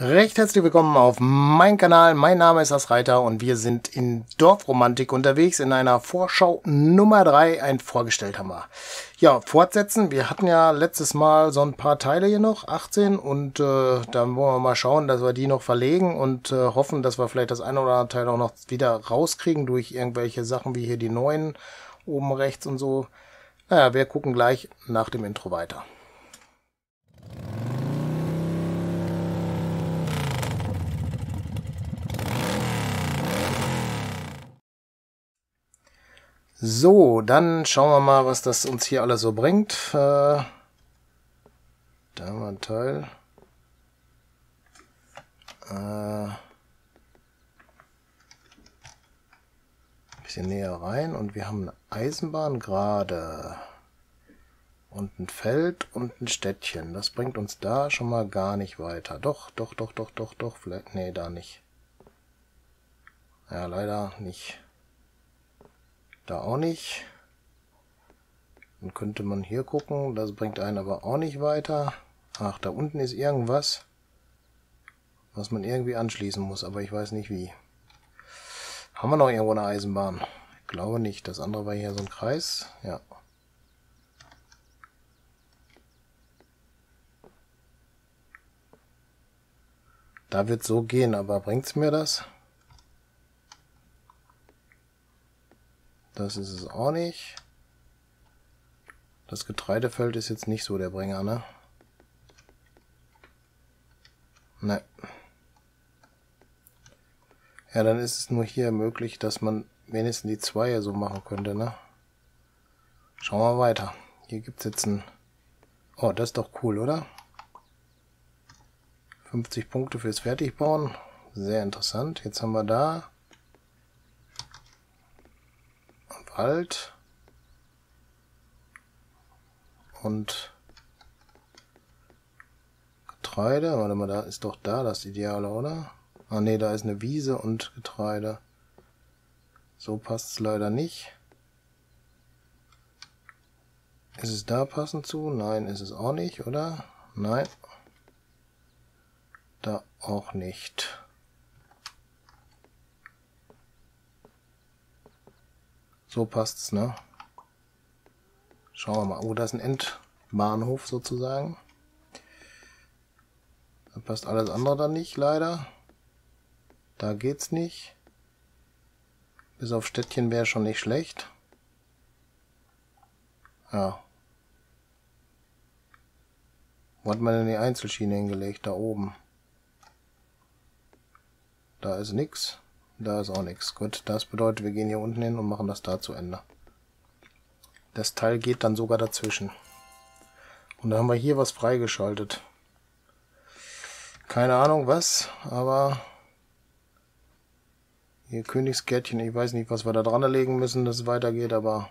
Recht herzlich willkommen auf meinem Kanal. Mein Name ist Das Reiter und wir sind in Dorfromantik unterwegs in einer Vorschau Nummer 3. Ein vorgestellt haben wir. Ja, fortsetzen. Wir hatten ja letztes Mal so ein paar Teile hier noch, 18 und äh, dann wollen wir mal schauen, dass wir die noch verlegen und äh, hoffen, dass wir vielleicht das eine oder andere Teil auch noch wieder rauskriegen durch irgendwelche Sachen wie hier die neuen oben rechts und so. Naja, wir gucken gleich nach dem Intro weiter. So, dann schauen wir mal, was das uns hier alles so bringt. Äh, da haben wir ein Teil. Äh, bisschen näher rein und wir haben eine Eisenbahn gerade. Und ein Feld und ein Städtchen. Das bringt uns da schon mal gar nicht weiter. Doch, doch, doch, doch, doch, doch. Vielleicht, nee, da nicht. Ja, leider nicht. Da auch nicht. Dann könnte man hier gucken. Das bringt einen aber auch nicht weiter. Ach, da unten ist irgendwas, was man irgendwie anschließen muss, aber ich weiß nicht wie. Haben wir noch irgendwo eine Eisenbahn? Ich glaube nicht. Das andere war hier so ein Kreis. Ja. Da wird so gehen, aber bringt's mir das? Das ist es auch nicht. Das Getreidefeld ist jetzt nicht so der Bringer, ne? Ne. Ja, dann ist es nur hier möglich, dass man wenigstens die Zweier so machen könnte, ne? Schauen wir weiter. Hier gibt es jetzt ein... Oh, das ist doch cool, oder? 50 Punkte fürs Fertigbauen. Sehr interessant. Jetzt haben wir da Wald und Getreide. Warte mal, da ist doch da das Ideale, oder? Ah ne, da ist eine Wiese und Getreide. So passt es leider nicht. Ist es da passend zu? Nein, ist es auch nicht, oder? Nein. Da auch nicht. So passt's, ne? Schauen wir mal. Oh, da ist ein Endbahnhof sozusagen. Da passt alles andere dann nicht, leider. Da geht's nicht. Bis auf Städtchen wäre schon nicht schlecht. Ja. Wo hat man denn die Einzelschiene hingelegt? Da oben. Da ist nix. Da ist auch nichts. Gut, das bedeutet, wir gehen hier unten hin und machen das da zu Ende. Das Teil geht dann sogar dazwischen. Und da haben wir hier was freigeschaltet. Keine Ahnung was, aber hier Königsgärtchen, ich weiß nicht, was wir da dran legen müssen, dass es weitergeht, aber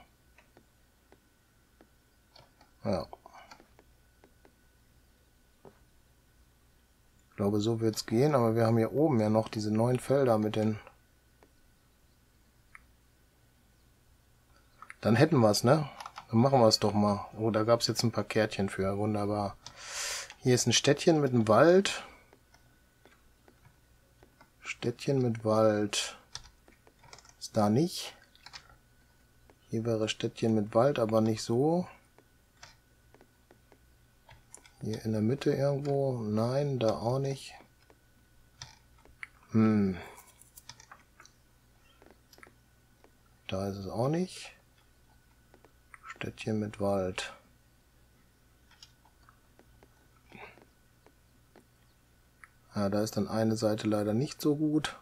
ja. Ich glaube, so wird es gehen, aber wir haben hier oben ja noch diese neuen Felder mit den Dann hätten wir es, ne? Dann machen wir es doch mal. Oh, da gab es jetzt ein paar Kärtchen für. Wunderbar. Hier ist ein Städtchen mit einem Wald. Städtchen mit Wald. Ist da nicht. Hier wäre Städtchen mit Wald, aber nicht so. Hier in der Mitte irgendwo. Nein, da auch nicht. Hm. Da ist es auch nicht. Städtchen mit Wald. Ja, da ist dann eine Seite leider nicht so gut.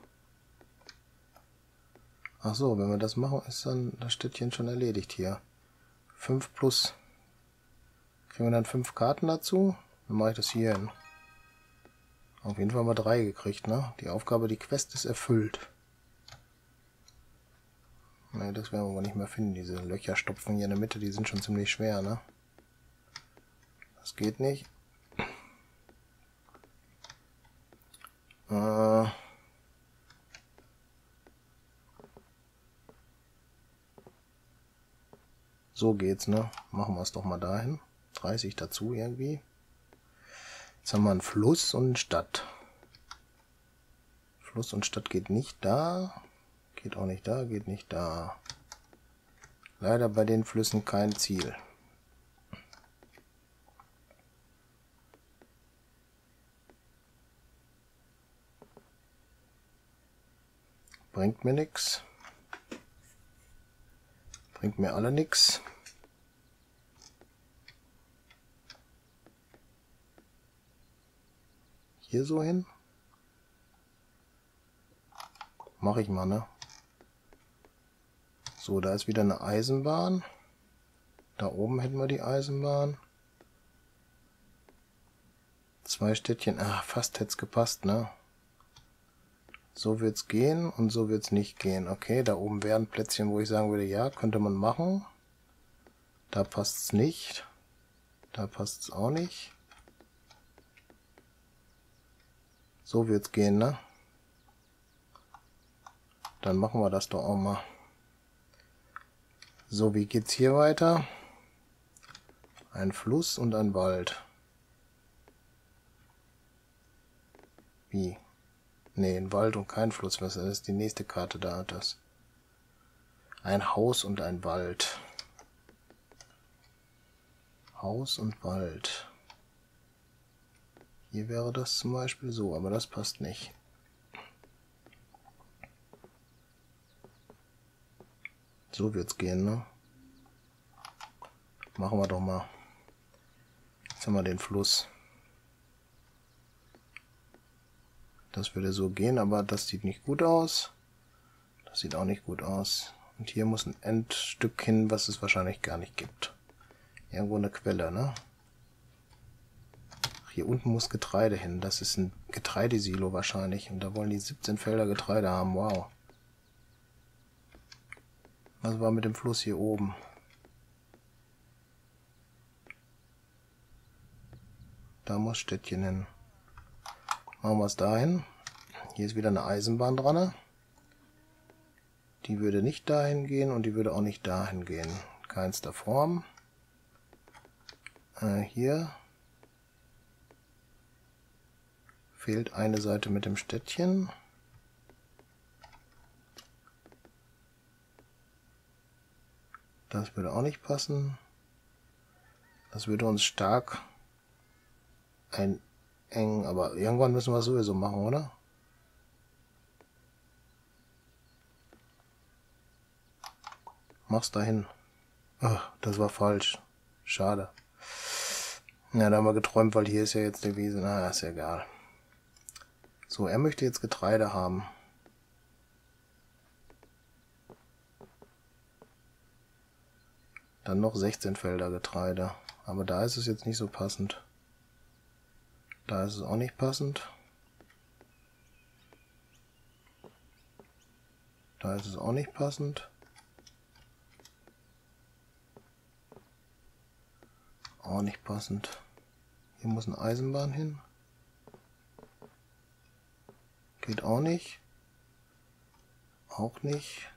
Ach so, wenn wir das machen, ist dann das Städtchen schon erledigt hier. 5 plus. Kriegen wir dann 5 Karten dazu? Dann mache ich das hier hin. Auf jeden Fall mal 3 gekriegt, ne? Die Aufgabe, die Quest ist erfüllt. Ne, das werden wir aber nicht mehr finden. Diese Löcher stopfen hier in der Mitte, die sind schon ziemlich schwer, ne? Das geht nicht. Äh so geht's, ne? Machen wir es doch mal dahin. 30 dazu irgendwie. Jetzt haben wir einen Fluss und eine Stadt. Fluss und Stadt geht nicht da. Geht auch nicht da, geht nicht da. Leider bei den Flüssen kein Ziel. Bringt mir nichts. Bringt mir alle nichts. Hier so hin. Mache ich mal, ne? So, da ist wieder eine Eisenbahn. Da oben hätten wir die Eisenbahn. Zwei Städtchen. Ah, fast hätte es gepasst, ne? So wird's gehen und so wird's nicht gehen. Okay, da oben wären Plätzchen, wo ich sagen würde, ja, könnte man machen. Da passt's nicht. Da passt's auch nicht. So wird's gehen, ne? Dann machen wir das doch auch mal. So, wie geht's hier weiter? Ein Fluss und ein Wald. Wie? Ne, ein Wald und kein Fluss. Was ist die nächste Karte da hat das? Ein Haus und ein Wald. Haus und Wald. Hier wäre das zum Beispiel so, aber das passt nicht. So wird's gehen, ne? Machen wir doch mal. Jetzt haben wir den Fluss. Das würde so gehen, aber das sieht nicht gut aus. Das sieht auch nicht gut aus. Und hier muss ein Endstück hin, was es wahrscheinlich gar nicht gibt. Irgendwo eine Quelle, ne? Hier unten muss Getreide hin. Das ist ein Getreidesilo wahrscheinlich. Und da wollen die 17 Felder Getreide haben. Wow. Was war mit dem Fluss hier oben? Da muss Städtchen hin. Machen wir es dahin. Hier ist wieder eine Eisenbahn dran. Die würde nicht dahin gehen und die würde auch nicht dahin gehen. Keinster Form. Äh, hier fehlt eine Seite mit dem Städtchen. Das würde auch nicht passen. Das würde uns stark einengen, aber irgendwann müssen wir es sowieso machen, oder? Mach's dahin. Oh, das war falsch. Schade. Ja, da haben wir geträumt, weil hier ist ja jetzt die Wiese. Na, ist ja egal. So, er möchte jetzt Getreide haben. Dann noch 16 Felder Getreide. Aber da ist es jetzt nicht so passend. Da ist es auch nicht passend. Da ist es auch nicht passend. Auch nicht passend. Hier muss eine Eisenbahn hin. Geht auch nicht. Auch nicht.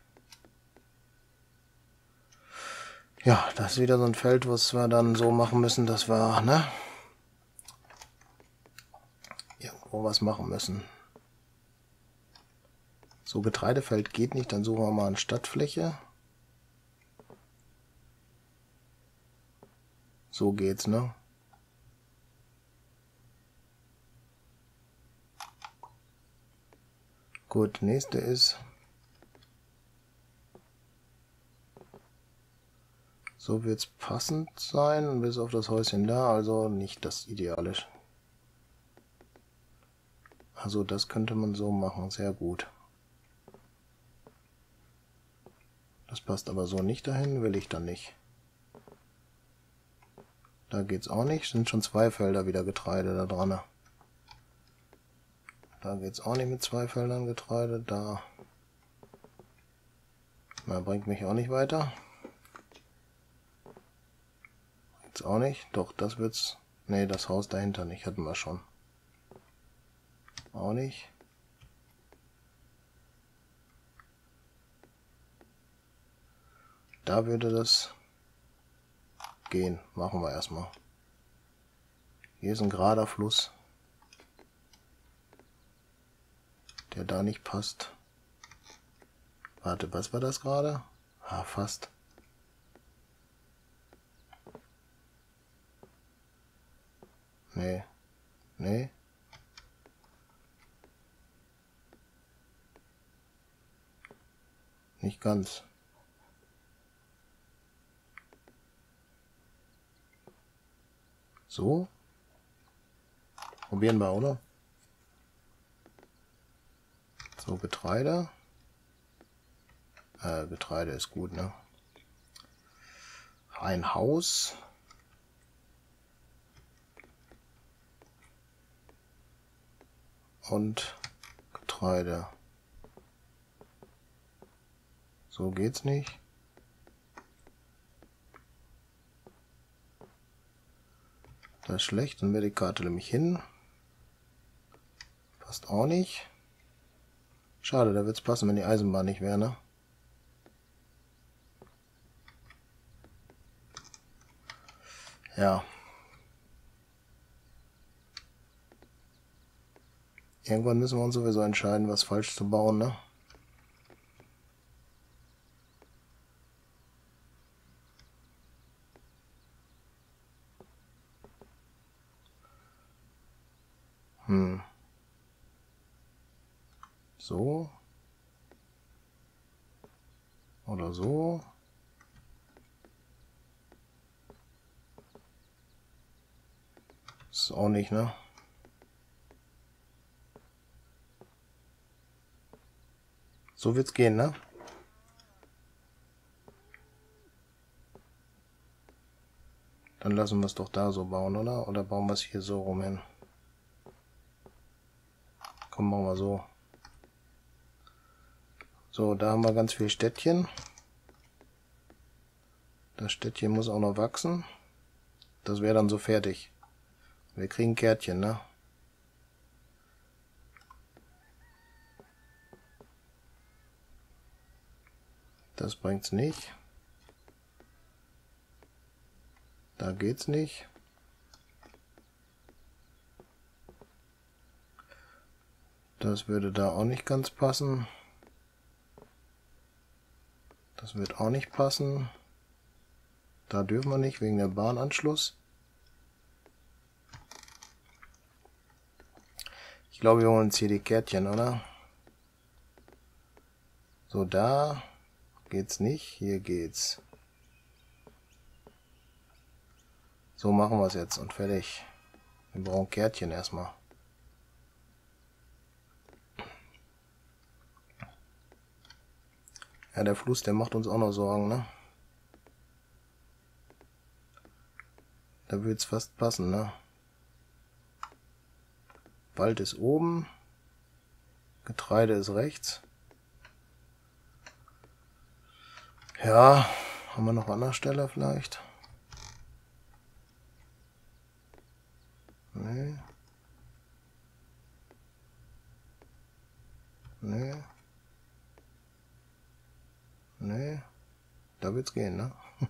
Ja, das ist wieder so ein Feld, was wir dann so machen müssen, dass wir, ne? Irgendwo was machen müssen. So, Getreidefeld geht nicht, dann suchen wir mal eine Stadtfläche. So geht's, ne? Gut, nächste ist So wird es passend sein, bis auf das Häuschen da, also nicht das Ideale. Also das könnte man so machen, sehr gut. Das passt aber so nicht dahin, will ich dann nicht. Da geht's auch nicht, sind schon zwei Felder wieder Getreide da dran. Da geht's auch nicht mit zwei Feldern Getreide, da... Na, bringt mich auch nicht weiter. Jetzt auch nicht. Doch, das wird's. Ne, das Haus dahinter nicht. Hatten wir schon. Auch nicht. Da würde das gehen. Machen wir erstmal. Hier ist ein gerader Fluss. der da nicht passt. Warte, was war das gerade? Ah, fast. Nee. Nee. Nicht ganz. So. Probieren wir, oder? So, Getreide. Äh, Getreide ist gut, ne? Ein Haus. Und Getreide. So geht's nicht. Das ist schlecht, dann wäre die Karte nämlich hin. Passt auch nicht. Schade, da wird's passen, wenn die Eisenbahn nicht wäre, ne? Ja. Irgendwann müssen wir uns sowieso entscheiden, was falsch zu bauen, ne? Hm. So. Oder so. Ist auch nicht, ne? So wird's gehen, ne? Dann lassen wir es doch da so bauen, oder? Oder bauen wir es hier so rum hin? Komm, machen wir so. So, da haben wir ganz viel Städtchen. Das Städtchen muss auch noch wachsen. Das wäre dann so fertig. Wir kriegen Kärtchen, ne? Das bringt's nicht. Da geht's nicht. Das würde da auch nicht ganz passen. Das wird auch nicht passen. Da dürfen wir nicht wegen der Bahnanschluss. Ich glaube, wir holen uns hier die Kärtchen, oder? So, da geht's nicht. Hier geht's. So machen wir es jetzt und fertig. Wir brauchen Kärtchen erstmal. Ja, der Fluss, der macht uns auch noch Sorgen, ne? Da wird's fast passen, ne? Wald ist oben. Getreide ist rechts. Ja, haben wir noch an der Stelle vielleicht? Nee. Nee. Nee. Da wird's gehen, ne?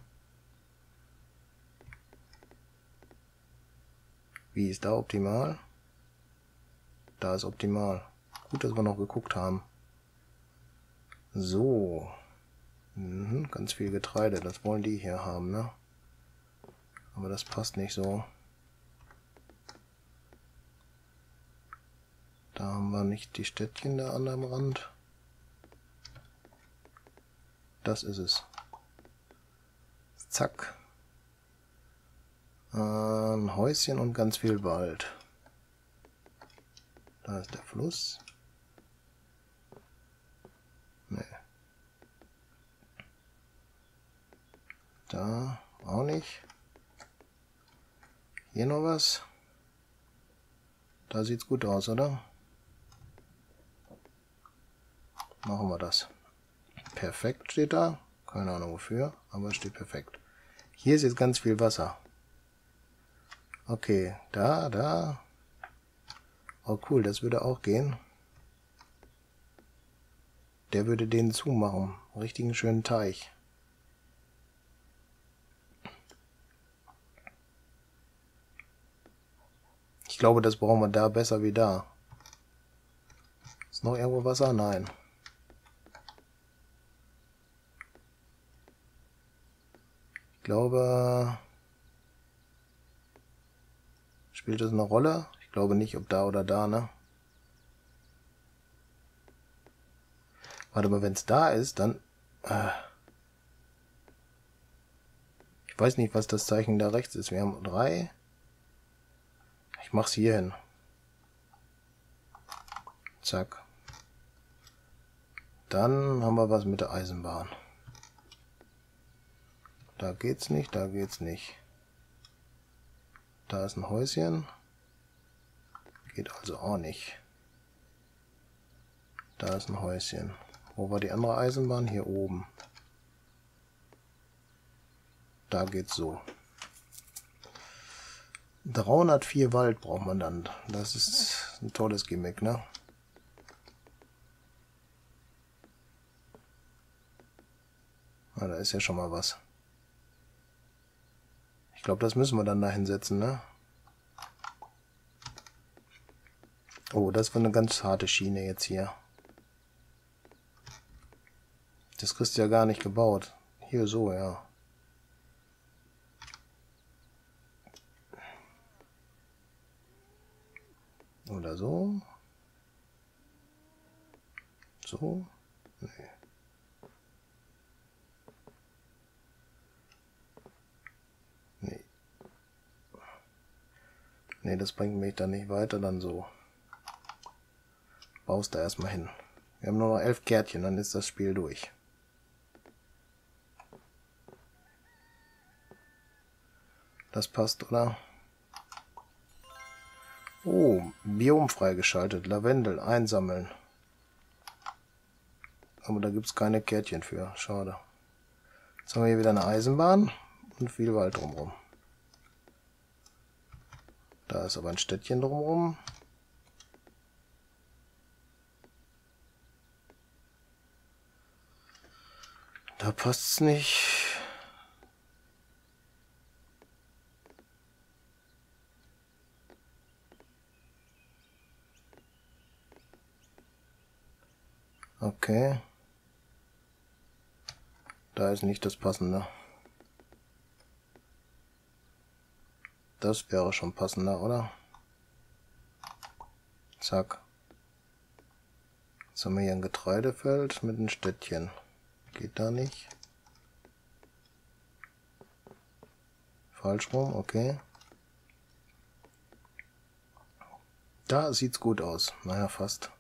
Wie ist da optimal? Da ist optimal. Gut, dass wir noch geguckt haben. So. Mhm, ganz viel Getreide. Das wollen die hier haben, ne? Aber das passt nicht so. Da haben wir nicht die Städtchen da an dem Rand. Das ist es. Zack. Ein Häuschen und ganz viel Wald. Da ist der Fluss. Da auch nicht. Hier noch was. Da sieht's gut aus, oder? Machen wir das. Perfekt steht da. Keine Ahnung wofür, aber es steht perfekt. Hier ist jetzt ganz viel Wasser. Okay, da, da, Oh cool, das würde auch gehen. Der würde den zumachen. Richtigen schönen Teich. Ich glaube, das brauchen wir da besser wie da. Ist noch irgendwo Wasser? Nein. Ich glaube... Spielt das eine Rolle? Ich glaube nicht, ob da oder da, ne? Warte mal, wenn es da ist, dann... Äh, ich weiß nicht, was das Zeichen da rechts ist. Wir haben drei. Ich mach's hier hin. Zack. Dann haben wir was mit der Eisenbahn. Da geht's nicht, da geht's nicht. Da ist ein Häuschen. Geht also auch nicht. Da ist ein Häuschen. Wo war die andere Eisenbahn? Hier oben. Da geht's so. 304 Wald braucht man dann. Das ist ein tolles Gimmick, ne? Ah, da ist ja schon mal was. Ich glaube, das müssen wir dann da hinsetzen, ne? Oh, das war eine ganz harte Schiene jetzt hier. Das kriegst du ja gar nicht gebaut. Hier so, ja. Oder so. So. Nee. Nee. Nee, das bringt mich dann nicht weiter, dann so. Baust da erstmal hin. Wir haben nur noch elf Kärtchen, dann ist das Spiel durch. Das passt, oder? Oh, Biom freigeschaltet. Lavendel einsammeln. Aber da gibt es keine Kärtchen für. Schade. Jetzt haben wir hier wieder eine Eisenbahn und viel Wald drumherum. Da ist aber ein Städtchen drumherum. Da passt es nicht. Okay. Da ist nicht das passende. Das wäre schon passender, oder? Zack. Jetzt haben wir hier ein Getreidefeld mit einem Städtchen. Geht da nicht. Falsch rum, okay. Da sieht's gut aus. Naja, fast.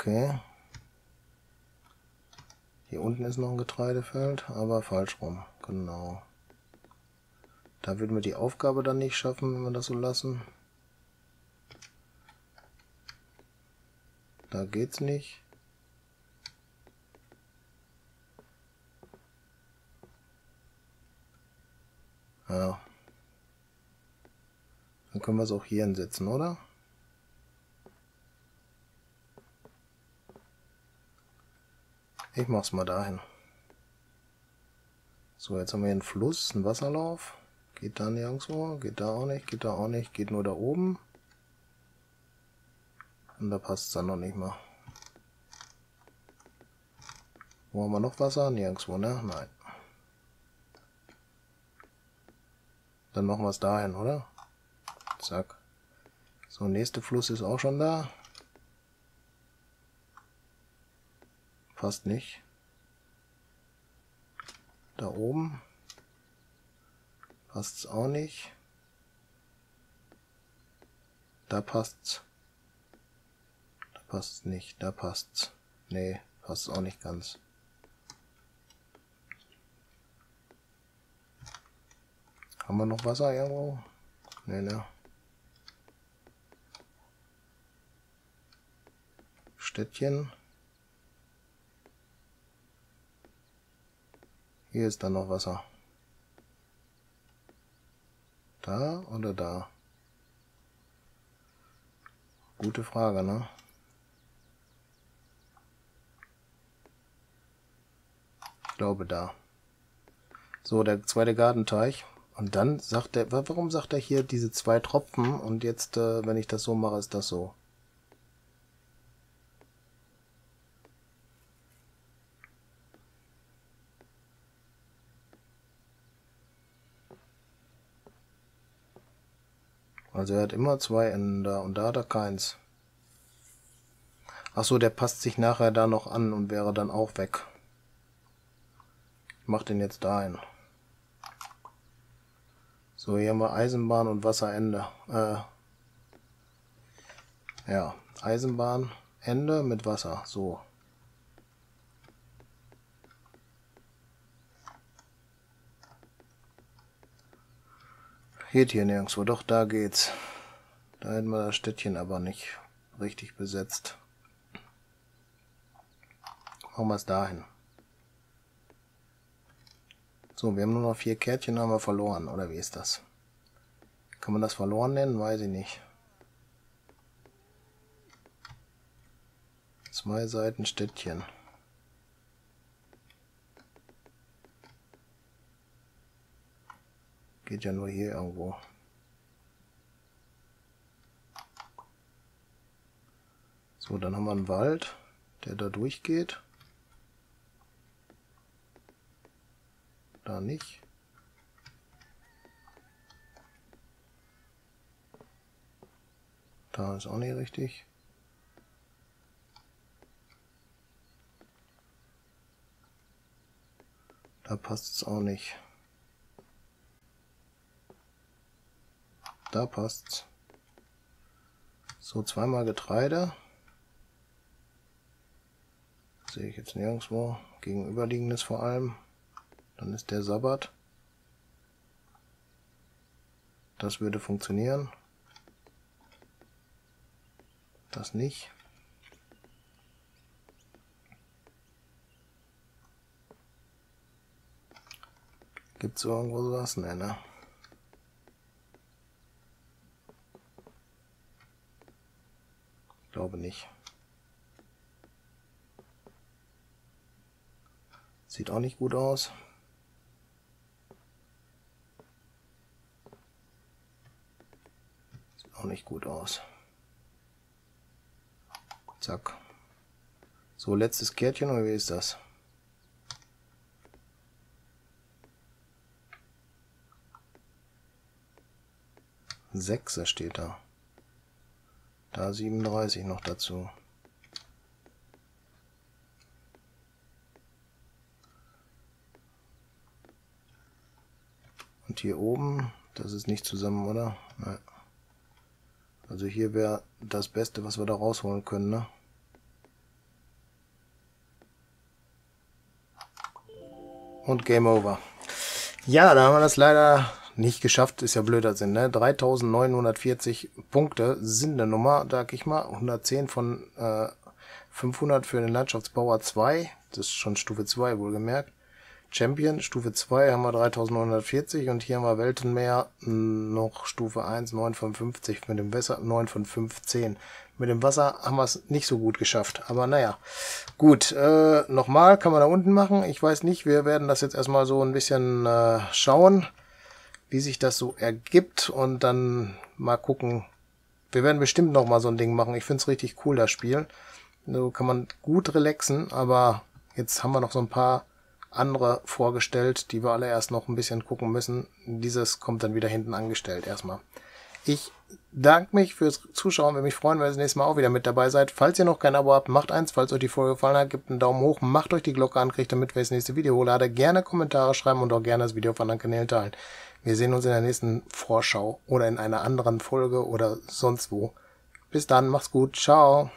Okay. Hier unten ist noch ein Getreidefeld, aber falsch rum. Genau. Da würden wir die Aufgabe dann nicht schaffen, wenn wir das so lassen. Da geht's nicht. Ja. Dann können wir es auch hier hinsetzen, oder? Ich mach's mal dahin. So, jetzt haben wir hier einen Fluss, einen Wasserlauf. Geht da nirgendwo, geht da auch nicht, geht da auch nicht, geht nur da oben. Und da passt es dann noch nicht mal. Wo haben wir noch Wasser? Nirgendwo, ne? Nein. Dann machen wir es dahin, oder? Zack. So, nächste Fluss ist auch schon da. Passt nicht. Da oben. Passt's auch nicht. Da passt's. Da passt's nicht. Da passt's. Nee, passt auch nicht ganz. Haben wir noch Wasser irgendwo? Nee, ne. Städtchen. Hier ist dann noch Wasser. Da oder da? Gute Frage, ne? Ich glaube da. So, der zweite Gartenteich. Und dann sagt er, warum sagt er hier diese zwei Tropfen und jetzt, äh, wenn ich das so mache, ist das so? Also er hat immer zwei Enden da und da hat er keins. Ach so, der passt sich nachher da noch an und wäre dann auch weg. Ich mach den jetzt dahin. So, hier haben wir Eisenbahn und Wasserende. Äh, ja, Eisenbahn, Ende mit Wasser. So. Geht hier nirgendwo. Doch, da geht's. Da hätten wir das Städtchen aber nicht richtig besetzt. Machen wir es dahin. So, wir haben nur noch vier Kärtchen, haben wir verloren. Oder wie ist das? Kann man das verloren nennen? Weiß ich nicht. Zwei Seiten Städtchen. Geht ja nur hier irgendwo. So, dann haben wir einen Wald, der da durchgeht. Da nicht. Da ist auch nicht richtig. Da passt es auch nicht. Da passt's. So, zweimal Getreide. Sehe ich jetzt nirgendwo. Gegenüberliegendes vor allem. Dann ist der Sabbat. Das würde funktionieren. Das nicht. Gibt es irgendwo sowas? Nee, ne? Glaube nicht. Sieht auch nicht gut aus. auch nicht gut aus. Zack. So, letztes Kärtchen, oder wie ist das? Sechser steht da. Da 37 noch dazu. Und hier oben, das ist nicht zusammen, oder? Nein. Also hier wäre das Beste, was wir da rausholen können, ne? Und Game Over. Ja, da haben wir das leider nicht geschafft. Ist ja blöder Sinn, ne? 3940 Punkte sind eine Nummer, sag ich mal. 110 von äh, 500 für den Landschaftsbauer 2. Das ist schon Stufe 2, wohlgemerkt. Champion, Stufe 2 haben wir 3940 und hier haben wir Weltenmeer noch Stufe 1, 9 von 50 mit dem Wasser 9 von 15. Mit dem Wasser haben wir es nicht so gut geschafft, aber naja. Gut, äh, nochmal kann man da unten machen. Ich weiß nicht, wir werden das jetzt erstmal so ein bisschen äh, schauen, wie sich das so ergibt und dann mal gucken. Wir werden bestimmt nochmal so ein Ding machen. Ich finde es richtig cool, das Spiel. So kann man gut relaxen, aber jetzt haben wir noch so ein paar andere vorgestellt, die wir alle erst noch ein bisschen gucken müssen. Dieses kommt dann wieder hinten angestellt erstmal. Ich danke mich fürs Zuschauen, würde mich freuen, wenn ihr das nächste Mal auch wieder mit dabei seid. Falls ihr noch kein Abo habt, macht eins. Falls euch die Folge gefallen hat, gebt einen Daumen hoch, macht euch die Glocke an, kriegt damit, wenn ich das nächste Video hochlade. Gerne Kommentare schreiben und auch gerne das Video auf anderen Kanälen teilen. Wir sehen uns in der nächsten Vorschau oder in einer anderen Folge oder sonst wo. Bis dann, macht's gut, ciao.